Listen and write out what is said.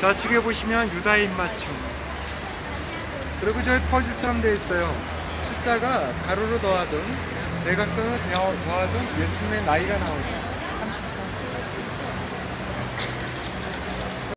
좌측에 보시면 유다인 맞춤. 그리고 저기 퍼즐처럼 되어 있어요. 숫자가 가로로 더하든 대각선을 더하든 예수님의 나이가 나오죠.